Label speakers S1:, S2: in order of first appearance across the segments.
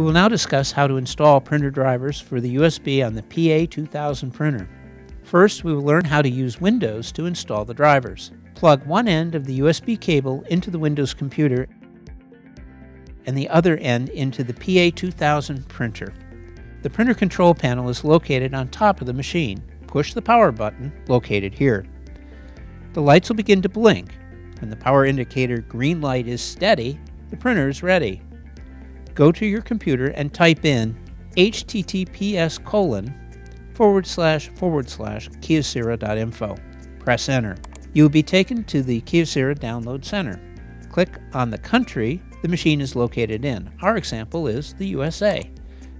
S1: We will now discuss how to install printer drivers for the USB on the PA2000 printer. First, we will learn how to use Windows to install the drivers. Plug one end of the USB cable into the Windows computer and the other end into the PA2000 printer. The printer control panel is located on top of the machine. Push the power button, located here. The lights will begin to blink. When the power indicator green light is steady, the printer is ready. Go to your computer and type in https colon forward slash forward slash kyocera.info. Press enter. You will be taken to the Kyocera Download Center. Click on the country the machine is located in. Our example is the USA.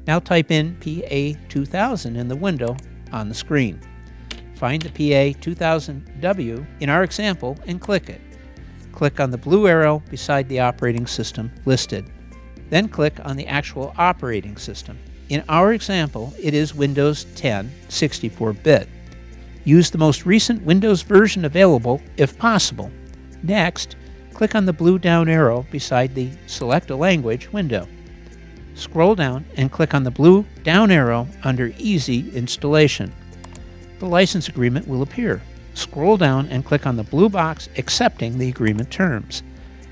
S1: Now type in PA2000 in the window on the screen. Find the PA2000W in our example and click it. Click on the blue arrow beside the operating system listed. Then click on the actual operating system. In our example, it is Windows 10 64-bit. Use the most recent Windows version available if possible. Next, click on the blue down arrow beside the Select a Language window. Scroll down and click on the blue down arrow under Easy Installation. The license agreement will appear. Scroll down and click on the blue box accepting the agreement terms.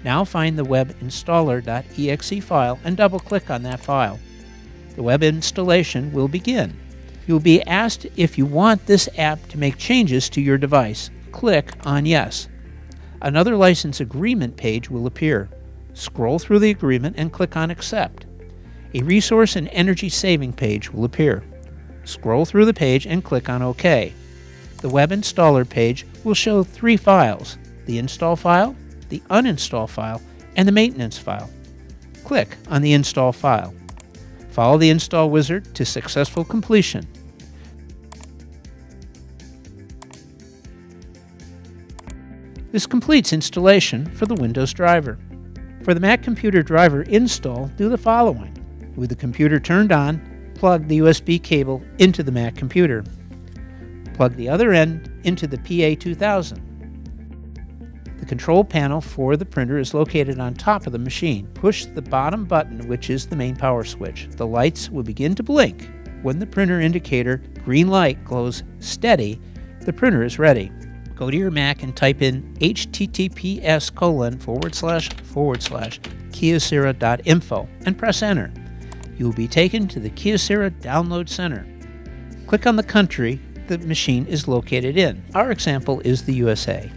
S1: Now find the webinstaller.exe file and double click on that file. The web installation will begin. You will be asked if you want this app to make changes to your device. Click on Yes. Another license agreement page will appear. Scroll through the agreement and click on Accept. A resource and energy saving page will appear. Scroll through the page and click on OK. The web installer page will show three files the install file, the uninstall file, and the maintenance file. Click on the install file. Follow the install wizard to successful completion. This completes installation for the Windows driver. For the Mac computer driver install, do the following. With the computer turned on, plug the USB cable into the Mac computer. Plug the other end into the PA2000. The control panel for the printer is located on top of the machine. Push the bottom button, which is the main power switch. The lights will begin to blink. When the printer indicator green light glows steady, the printer is ready go to your Mac and type in https colon forward slash forward slash kyocera.info and press enter. You will be taken to the Kyocera Download Center. Click on the country the machine is located in. Our example is the USA.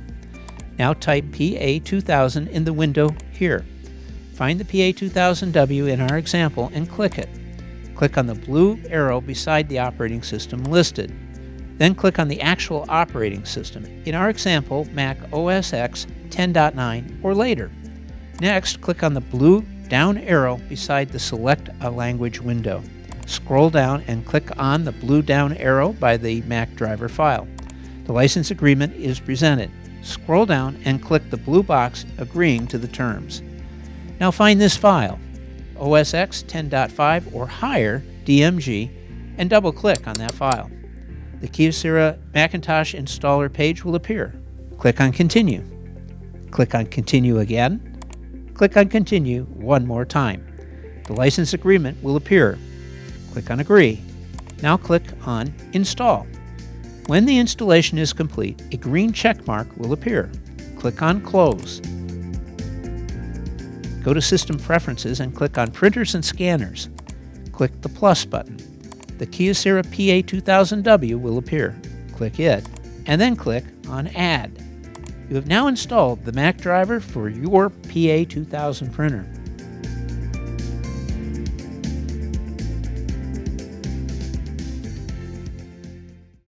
S1: Now type PA2000 in the window here. Find the PA2000W in our example and click it. Click on the blue arrow beside the operating system listed. Then click on the actual operating system, in our example, Mac OS X 10.9 or later. Next, click on the blue down arrow beside the Select a Language window. Scroll down and click on the blue down arrow by the Mac driver file. The license agreement is presented. Scroll down and click the blue box agreeing to the terms. Now find this file, OSX 10.5 or higher DMG, and double click on that file the Kyocera Macintosh installer page will appear. Click on Continue. Click on Continue again. Click on Continue one more time. The license agreement will appear. Click on Agree. Now click on Install. When the installation is complete, a green check mark will appear. Click on Close. Go to System Preferences and click on Printers and Scanners. Click the plus button the Kyocera PA2000W will appear. Click it, and then click on Add. You have now installed the Mac driver for your PA2000 printer.